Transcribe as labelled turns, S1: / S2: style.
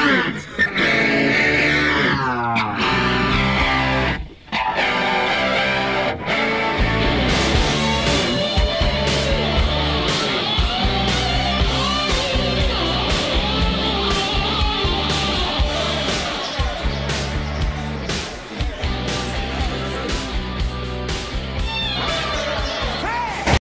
S1: Science!